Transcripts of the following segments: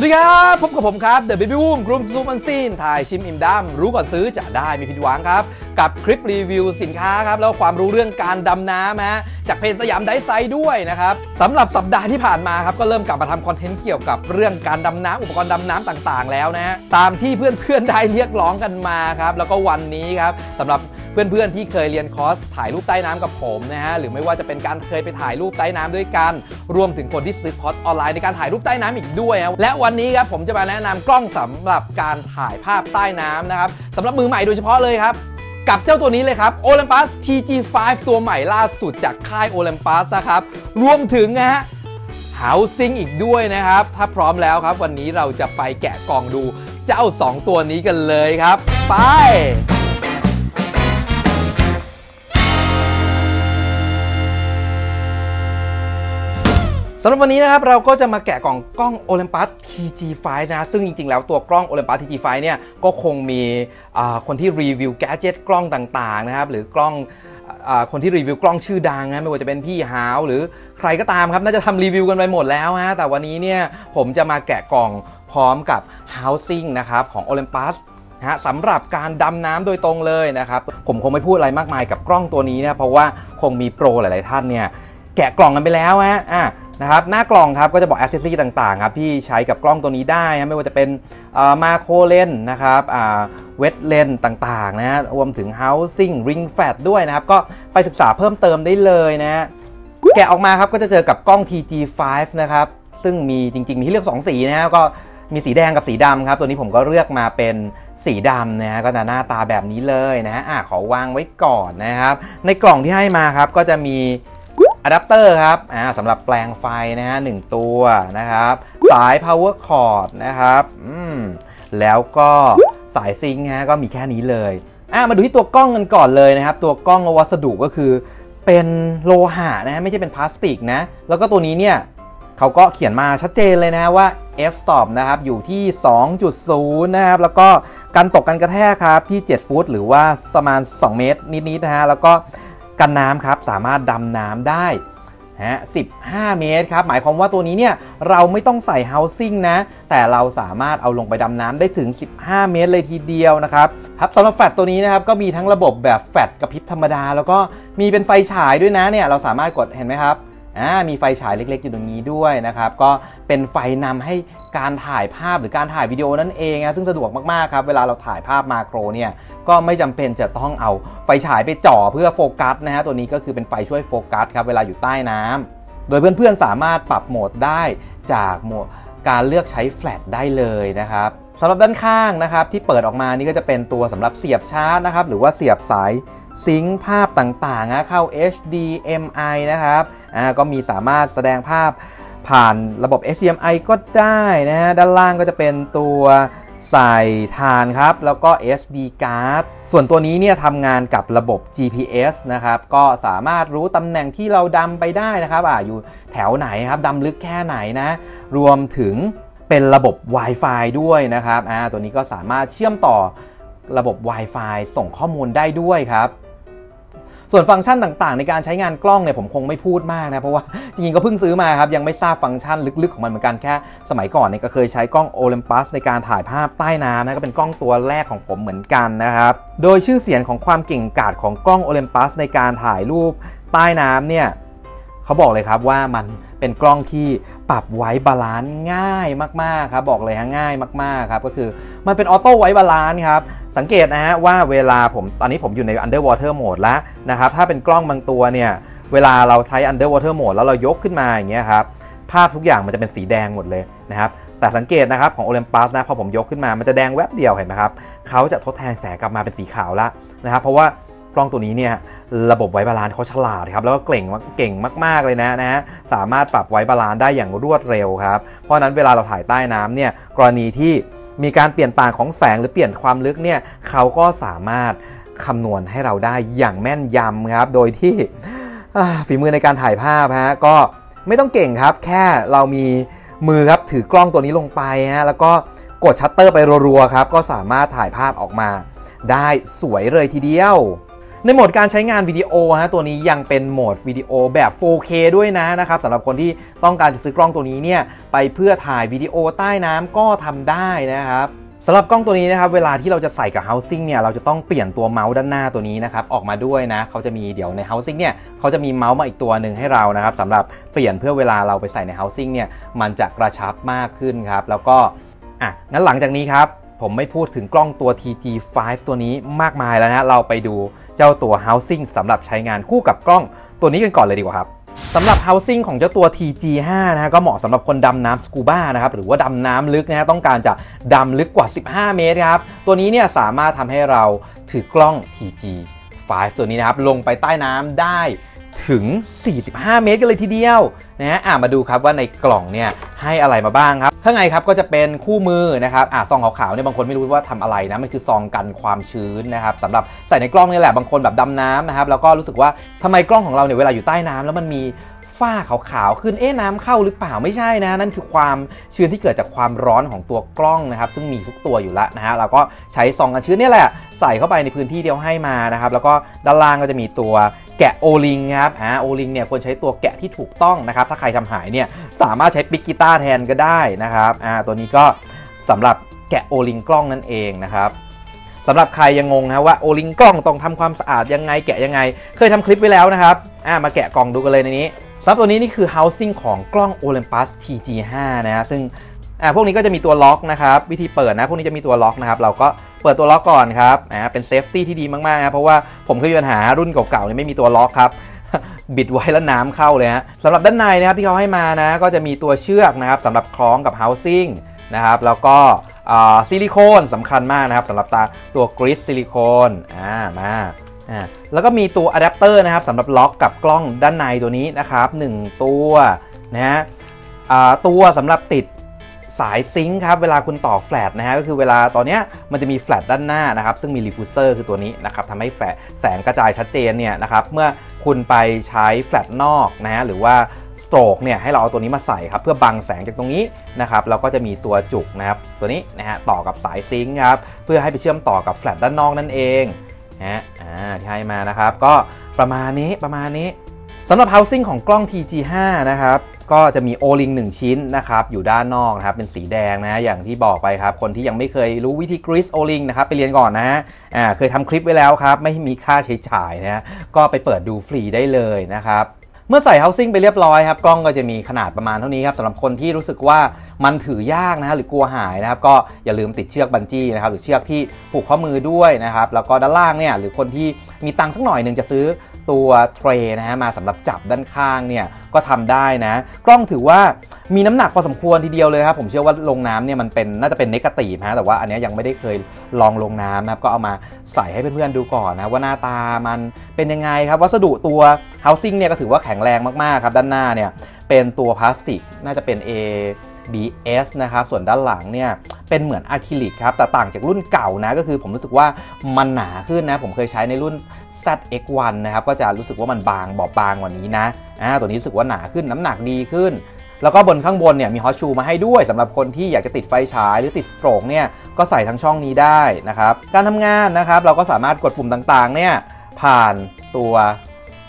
วัสดีครับ พบกับผมครับ The Baby Boom กลุ่มซูมันซีนถ่ายชิมอิ่มดำรู้ก่อนซื้อจะได้ไม่ผิดหวังครับ กับคลิปรีวิวสินค้าครับ แล้วความรู้เรื่องการดำน้ำฮะจากเพจสยามไดไซด์ด้วยนะครับสำหรับสัปดาห์ที่ผ่านมาครับ ก็เริ่มกลับมาทำคอนเทนต์เกี่ยวกับเรื่องการดำน้ำอุปกรณ์ดำน้ำต่างๆ แล้วนะตามที่เพื่อนๆได้เรียกร้องกันมาครับแล้วก็วันนี้ครับสำหรับ เพื่อนๆที่เคยเรียนคอร์สถ่ายรูปใต้น้ำกับผมนะฮะหรือไม่ว่าจะเป็นการเคยไปถ่ายรูปใต้น้ำด้วยกัน รวมถึงคนที่ซื้อคอร์สออนไลน์ในการถ่ายรูปใต้น้ำอีกด้วยนะและวันนี้ครับผมจะมาแนะนำกล้องสำหรับการถ่ายภาพใต้น้ำนะครับสำหรับมือใหม่โดยเฉพาะเลยครับกับเจ้าตัวนี้เลยครับ Olympus TG5 ตัวใหม่ล่าสุดจากค่าย Olympus นะครับ รวมถึงนะฮะ Housing อีกด้วยนะครับ ถ้าพร้อมแล้วครับ วันนี้เราจะไปแกะกล่องดูเจ้า 2 ตัวนี้กันเลยครับ ไป สำหรับวันนี้นะครับเราก็จะมาแกะกล่องกล้อง Olympus TG5 นะซึ่งจริงๆ แล้วตัวกล้อง Olympus TG5 เนี่ยก็คงมีคนที่รีวิวแกจิตกล้องต่างๆนะครับหรือกล้องอคนที่รีวิวกล้องชื่อดังนะไม่ว่าจะเป็นพี่ฮาวหรือใครก็ตามครับน่าจะทำรีวิวกันไปหมดแล้วฮะแต่วันนี้เนี่ยผมจะมาแกะกล่องพร้อมกับ Housing นะครับของ Olympus นะฮะสำหรับการดำน้ำโดยตรงเลยนะครับ ผมคงไม่พูดอะไรมากมายกับกล้องตัวนี้นะเพราะว่าคงมีโปรหลาย ๆ ท่านเนี่ยแกะกล่องกันไปแล้วฮะอะ นะครับหน้ากล่องครับก็จะบอกแอ c เซสซอรี่ต่างๆครับที่ใช้กับกล้องตัวนี้ได้นะไม่ว่าจะเป็นมาโครเลนนะครับเวทเลนต่างๆนะรวมถึง housing ring fat ด้วยนะครับ ก็ไปศึกษาเพิ่มเติมได้เลยนะแกะออกมาครับก็จะเจอกับกล้อง TG5 นะครับ ซึ่งมีจริงๆ มีให้เลือก 2 สีนะฮะก็มีสีแดงกับสีดำครับ ตัวนี้ผมก็เลือกมาเป็นสีดำนะฮะก็จะหน้าตาแบบนี้เลยนะฮะขอวางไว้ก่อนนะครับ ในกล่องที่ให้มาครับก็จะมี อะแดปเตอร์ครับอ่าสำหรับแปลงไฟนะฮะหนึ่งตัวนะครับ สาย power cord นะครับอืมแล้วก็สายซิงค์ฮะก็มีแค่นี้เลยอะมาดูที่ตัวกล้องกันก่อนเลยนะครับ ตัวกล้องวัสดุก็คือเป็นโลหะนะฮะไม่ใช่เป็นพลาสติกนะ แล้วก็ตัวนี้เนี่ยเขาก็เขียนมาชัดเจนเลยนะว่า f stop นะครับอยู่ที่ 2.0 นะครับ แล้วก็การตกกันกระแทกครับที่ 7 ฟุต หรือว่าประมาณ 2 เมตรนิดๆนะฮะแล้วก็ กันน้ำครับสามารถดำน้ำได้ฮะ15 เมตรครับ หมายความว่าตัวนี้เนี่ยเราไม่ต้องใส่ housing นะ แต่เราสามารถเอาลงไปดำน้ำได้ถึง 15 เมตรเลยทีเดียวนะครับครับสำหรับแฟลตตัวนี้นะครับก็มีทั้งระบบแบบแฟลตกระพริบธรรมดา แล้วก็มีเป็นไฟฉายด้วยนะเนี่ยเราสามารถกดเห็นไหมครับ อ่ามีไฟฉายเล็กๆ อยู่ตรงนี้ด้วยนะครับก็เป็นไฟนำให้การถ่ายภาพหรือการถ่ายวิดีโอนั่นเองนะซึ่งสะดวกมากๆครับเวลาเราถ่ายภาพมาโครเนี่ยก็ไม่จำเป็นจะต้องเอาไฟฉายไปจ่อเพื่อโฟกัสนะฮะตัวนี้ก็คือเป็นไฟช่วยโฟกัสครับเวลาอยู่ใต้น้ำโดยเพื่อนๆสามารถปรับโหมดได้จากโหมดการเลือกใช้แฟลชได้เลยนะครับสำหรับด้านข้างนะครับที่เปิดออกมานี่ก็จะเป็นตัวสำหรับเสียบชาร์จนะครับหรือว่าเสียบสาย ซิงค์ภาพต่างๆนะเข้า HDMI นะครับอ่าก็มีสามารถแสดงภาพผ่านระบบ HDMI ก็ได้นะฮะด้านล่างก็จะเป็นตัวใส่ฐานครับ แล้วก็ SD card ส่วนตัวนี้เนี่ยทำงานกับระบบ GPS นะครับ ก็สามารถรู้ตำแหน่งที่เราดำไปได้นะครับอ่าอยู่แถวไหนครับดำลึกแค่ไหนนะ รวมถึงเป็นระบบ Wi-Fi ด้วยนะครับอ่าตัวนี้ก็สามารถเชื่อมต่อระบบ Wi-Fi ส่งข้อมูลได้ด้วยครับ ส่วนฟังก์ชันต่างๆ ในการใช้งานกล้องเนี่ยผมคงไม่พูดมากนะเพราะว่าจริงๆก็เพิ่งซื้อมาครับยังไม่ทราบฟังก์ชันลึกๆของมันเหมือนกันแค่สมัยก่อนเนี่ยก็เคยใช้กล้อง Olympus ในการถ่ายภาพใต้น้ำนะก็เป็นกล้องตัวแรกของผมเหมือนกันนะครับโดยชื่อเสียงของความเก่งกาจของกล้อง Olympus ในการถ่ายรูปใต้น้ำเนี่ยเขาบอกเลยครับว่ามันเป็นกล้องที่ปรับ white balance ง่ายมากๆครับบอกเลยฮะง่ายมากๆครับก็คือมันเป็น auto white balance ครับ สังเกตนะฮะว่าเวลาผมตอนนี้ผมอยู่ใน underwater mode แล้วนะครับถ้าเป็นกล้องบางตัวเนี่ยเวลาเราใช้ underwater mode แล้วเรายกขึ้นมาอย่างเงี้ยครับภาพทุกอย่างมันจะเป็นสีแดงหมดเลยนะครับแต่สังเกตนะครับของ Olympus นะพอผมยกขึ้นมามันจะแดงแวบเดียวเห็นไหมครับเขาจะทดแทนแสงกลับมาเป็นสีขาวละนะครับเพราะว่ากล้องตัวนี้เนี่ยระบบ white balance เขาฉลาดครับแล้วก็เก่งเก่งมาก ๆ เลยนะนะฮะสามารถปรับ white balance ได้อย่างรวดเร็วครับเพราะนั้นเวลาเราถ่ายใต้น้ำเนี่ยกรณีที่ มีการเปลี่ยนต่างของแสงหรือเปลี่ยนความลึกเนี่ยเขาก็สามารถคำนวณให้เราได้อย่างแม่นยำครับ โดยที่ฝีมือในการถ่ายภาพฮะก็ไม่ต้องเก่งครับ แค่เรามีมือครับถือกล้องตัวนี้ลงไปฮะแล้วก็กดชัตเตอร์ไปรัวๆครับ ก็สามารถถ่ายภาพออกมาได้สวยเลยทีเดียว ในโหมดการใช้งานวิดีโอฮะตัวนี้ยังเป็นโหมดวิดีโอแบบ 4K ด้วยนะนะครับสำหรับคนที่ต้องการจะซื้อกล้องตัวนี้เนี่ยไปเพื่อถ่ายวิดีโอใต้น้ำก็ทำได้นะครับสำหรับกล้องตัวนี้นะครับเวลาที่เราจะใส่กับ housing เนี่ยเราจะต้องเปลี่ยนตัวเมาส์ด้านหน้าตัวนี้นะครับออกมาด้วยนะเขาจะมีเดี๋ยวใน housing เนี่ยเขาจะมีเมาส์มาอีกตัวหนึ่งให้เรานะครับสำหรับเปลี่ยนเพื่อเวลาเราไปใส่ใน housing เนี่ยมันจะกระชับมากขึ้นครับแล้วก็อะงั้นหลังจากนี้ครับผมไม่พูดถึงกล้องตัว TG5 ตัวนี้มากมายแล้วนะเราไปดู เจ้าตัว housing สำหรับใช้งานคู่กับกล้องตัวนี้กันก่อนเลยดีกว่าครับสำหรับ housing ของเจ้าตัว TG5 นะฮะก็เหมาะสำหรับคนดำน้ำสกูบ้านะครับหรือว่าดำน้ำลึกนะฮะต้องการจะดำลึกกว่า 15 เมตรครับตัวนี้เนี่ยสามารถทำให้เราถือกล้อง TG5 ตัวนี้นะครับลงไปใต้น้ำได้ ถึง 45 เมตรกันเลยทีเดียวนะฮะมาดูครับว่าในกล่องเนี่ยให้อะไรมาบ้างครับข้างในครับก็จะเป็นคู่มือนะครับอ่าซองขาวๆเนี่ยบางคนไม่รู้ว่าทำอะไรนะมันคือซองกันความชื้นนะครับสำหรับใส่ในกล้องนี่แหละบางคนแบบดำน้ำนะครับแล้วก็รู้สึกว่าทำไมกล้องของเราเนี่ยเวลาอยู่ใต้น้ำแล้วมันมีฝ้าขาวๆขึ้นเอ๊ะน้ำเข้าหรือเปล่าไม่ใช่นะ นั่นคือความชื้นที่เกิดจากความร้อนของตัวกล้องนะครับซึ่งมีทุกตัวอยู่แล้วนะฮะเราก็ใช้ซองกันชื้นนี่แหละใส่เข้าไปในพื้นที่เดียวให้มานะครับแล้วก็ด้านล่างก็จะมีตัว แกะโอลิงครับอ่าโอลิงเนี่ยควรใช้ตัวแกะที่ถูกต้องนะครับ ถ้าใครทำหายเนี่ยสามารถใช้ปิกกีตาร์แทนก็ได้นะครับอ่าตัวนี้ก็สำหรับแกะ O-ring กล้องนั่นเองนะครับสำหรับใครยังงงนะว่า O-ring กล้องต้องทำความสะอาดยังไงแกะยังไง เคยทำคลิปไว้แล้วนะครับอ่ามาแกะกล่องดูกันเลยในนี้สำหรับตัวนี้นี่คือ housing ของกล้อง Olympus TG5 นะฮะซึ่ง อ่าพวกนี้ก็จะมีตัวล็อกนะครับวิธีเปิดนะพวกนี้จะมีตัวล็อกนะครับเราก็เปิดตัวล็อกก่อนครับอ่าเป็น safety ที่ดีมากๆนะเพราะว่าผมเคยมีปัญหารุ่นเก่าๆเนี่ยไม่มีตัวล็อกครับบิดไว้แล้วน้ำเข้าเลยฮะสำหรับด้านในนะครับที่เขาให้มานะก็จะมีตัวเชือกนะครับสำหรับคล้องกับ housing นะครับแล้วก็ซิลิโคนสำคัญมากนะครับสำหรับตาตัว grease ซิลิโคนอ่ามาอ่าแล้วก็มีตัวอะแดปเตอร์นะครับสำหรับล็อกกับกล้องด้านในตัวนี้นะครับ 1 ตัวนะฮะตัวสำหรับติด สาย sync ครับเวลาคุณต่อแฟลชนะฮะก็คือเวลาตอนนี้มันจะมีแฟลชด้านหน้านะครับซึ่งมี diffuser คือตัวนี้นะครับทำให้แสงกระจายชัดเจนเนี่ยนะครับเมื่อคุณไปใช้แฟลชนอกนะฮะหรือว่า strobe เนี่ยให้เราเอาตัวนี้มาใส่ครับเพื่อบังแสงจากตรงนี้นะครับแล้วก็จะมีตัวจุกนะครับตัวนี้นะฮะต่อกับสาย sync ครับเพื่อให้ไปเชื่อมต่อกับแฟลชด้านนอกนั่นเองนะอ่าที่ให้มานะครับก็ประมาณนี้ประมาณนี้ สำหรับ housing ของกล้อง TG5 นะครับก็จะมี O-ring 1ชิ้นนะครับอยู่ด้านนอกนะครับเป็นสีแดงนะอย่างที่บอกไปครับ คนที่ยังไม่เคยรู้วิธี grease O-ring นะครับไปเรียนก่อนนะอ่าเคยทำคลิปไว้แล้วครับ ไม่มีค่าใช้จ่ายนะก็ไปเปิดดูฟรีได้เลยนะครับเมื่อใส่ housing ไปเรียบร้อยครับกล้องก็จะมีขนาดประมาณเท่านี้ครับสำหรับคนที่รู้สึกว่ามันถือยากนะฮะหรือกลัวหายนะครับก็อย่าลืมติดเชือกบันจี้นะครับหรือเชือกที่ผูกข้อมือด้วยนะครับแล้วก็ด้านล่างเนี่ยหรือคนที่มีตังค์สักหน่อยหนึ่งจะซื้อ ตัวเทรนะฮะมาสำหรับจับด้านข้างเนี่ยก็ทำได้นะ กล้องถือว่ามีน้ำหนักพอสมควรทีเดียวเลยครับ ผมเชื่อว่าลงน้ำเนี่ยมันเป็นน่าจะเป็นเนกาตีฟฮะแต่ว่าอันนี้ยังไม่ได้เคยลองลงน้ำนะครับก็เอามาใส่ให้เพื่อนๆดูก่อนนะว่าหน้าตามันเป็นยังไงครับ วัสดุตัว housing เนี่ยก็ถือว่าแข็งแรงมากๆครับด้านหน้าเนี่ยเป็นตัวพลาสติกน่าจะเป็น A BS นะครับ ส่วนด้านหลังเนี่ยเป็นเหมือนอะคริลิกครับ แต่ต่างจากรุ่นเก่านะ ก็คือผมรู้สึกว่ามันหนาขึ้นนะ ผมเคยใช้ในรุ่น ZX1 นะครับก็จะรู้สึกว่ามันบางบอบบางกว่านี้นะอ่าตัวนี้รู้สึกว่าหนาขึ้นน้ำหนักดีขึ้น แล้วก็บนข้างบนเนี่ยมีฮอตชูมาให้ด้วยสำหรับคนที่อยากจะติดไฟฉายหรือติดสโตรกเนี่ยก็ใส่ทั้งช่องนี้ได้นะครับการทำงานนะครับเราก็สามารถกดปุ่มต่างๆเนี่ยผ่านตัว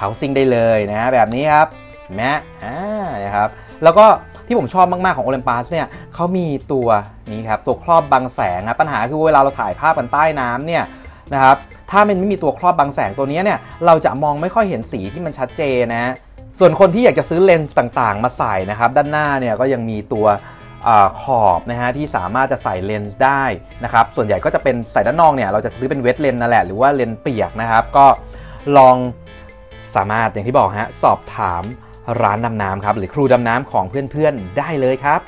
housing ได้เลยนะแบบนี้ครับแม้อ่านะครับแล้วก็ที่ผมชอบมาก ๆ ของ Olympus เนี่ยเขามีตัวนี้ครับ ตัวครอบบังแสงนะปัญหาคือเวลาเราถ่ายภาพกันใต้น้ำเนี่ย นะครับ ถ้ามันไม่มีตัวครอบบังแสงตัวนี้เนี่ย เราจะมองไม่ค่อยเห็นสีที่มันชัดเจนนะ ส่วนคนที่อยากจะซื้อเลนส์ต่างๆ มาใส่นะครับ ด้านหน้าเนี่ยก็ยังมีตัวอขอบนะฮะที่สามารถจะใส่เลนส์ได้นะครับ ส่วนใหญ่ก็จะเป็นใส่ด้านนอกเนี่ยเราจะซื้อเป็นเวทเลนส์นั่นแหละหรือว่าเลนส์เปียกนะครับ ก็ลองสามารถอย่างที่บอกฮะสอบถามร้านดำน้ำครับหรือครูดำน้ำของเพื่อนๆได้เลยครับ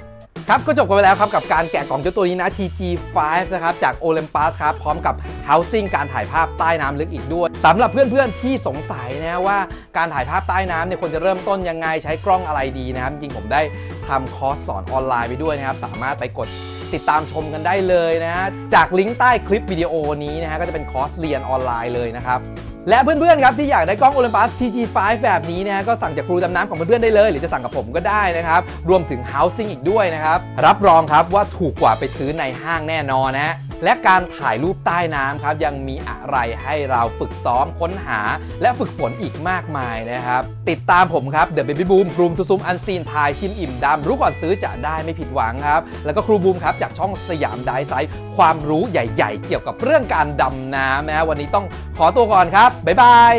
ครับก็จบกันไปแล้วครับกับการแกะกล่องเจ้าตัวนี้นะ TG5 นะครับจาก Olympus ครับพร้อมกับ housing การถ่ายภาพใต้น้ำลึกอีกด้วยสำหรับเพื่อนๆที่สงสัยนะว่าการถ่ายภาพใต้น้ำเนี่ยควรจะเริ่มต้นยังไงใช้กล้องอะไรดีนะครับจริงผมได้ทำคอร์สสอนออนไลน์ไปด้วยนะครับสามารถไปกดติดตามชมกันได้เลยนะฮะจากลิงก์ใต้คลิปวิดีโอนี้นะฮะก็จะเป็นคอร์สเรียนออนไลน์เลยนะครับ และเพื่อนๆครับที่อยากได้กล้อง Olympus TG5 แบบนี้นะก็สั่งจากครูดำน้ำของเพื่อนๆได้เลย หรือจะสั่งกับผมก็ได้นะครับ รวมถึง housing อีกด้วยนะครับ รับรองครับว่าถูกกว่าไปซื้อในห้างแน่นอนนะ และการถ่ายรูปใต้น้ำครับยังมีอะไรให้เราฝึกซ้อมค้นหา และฝึกฝนอีกมากมายนะครับ ติดตามผมครับเดอะเบบี้บูมครูมทุซุมอันซีนทายชิมอิ่มดำรู้ก่อนซื้อจะได้ไม่ผิดหวังครับ แล้วก็ครูบูมครับจากช่องสยามไดไซต์ความรู้ใหญ่ ๆ เกี่ยวกับเรื่องการดำน้ำนะฮะวันนี้ต้องขอตัวก่อนครับบ๊ายบาย